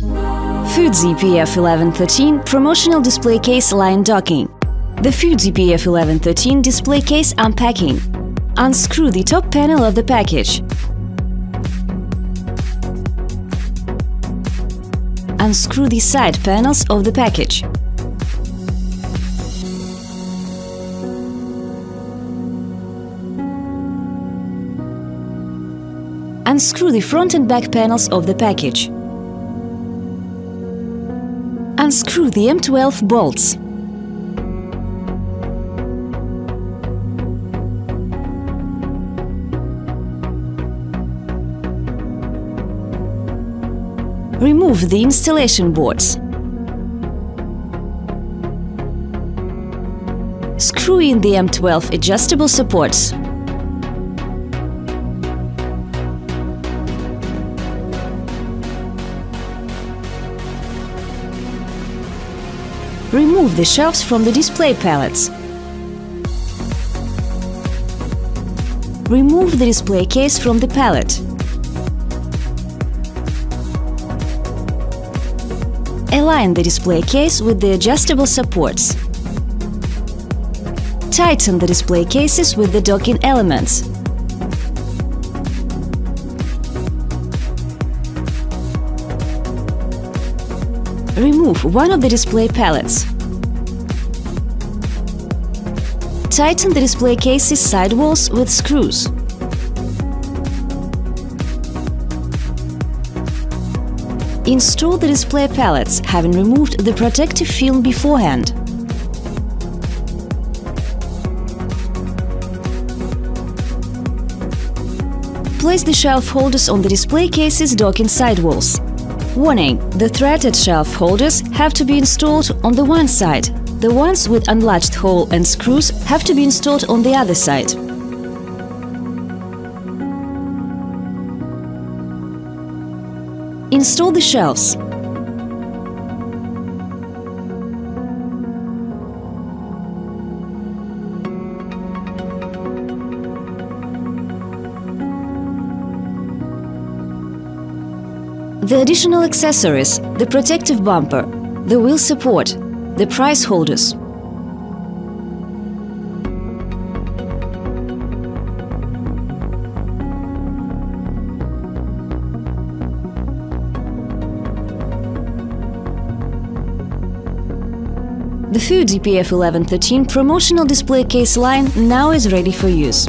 FUDZI PF 1113 Promotional Display Case Line Docking The FUDZI PF 1113 Display Case Unpacking Unscrew the top panel of the package. Unscrew the side panels of the package. Unscrew the front and back panels of the package. Unscrew the M12 bolts. Remove the installation boards. Screw in the M12 adjustable supports. Remove the shelves from the display pallets. Remove the display case from the pallet. Align the display case with the adjustable supports. Tighten the display cases with the docking elements. Remove one of the display pallets. Tighten the display case's sidewalls with screws. Install the display pallets, having removed the protective film beforehand. Place the shelf holders on the display case's docking sidewalls. Warning: the threaded shelf holders have to be installed on the one side. The ones with unlatched hole and screws have to be installed on the other side. Install the shelves. The additional accessories, the protective bumper, the wheel support, the price holders. The FUDZI PF 1113 promotional display case line now is ready for use.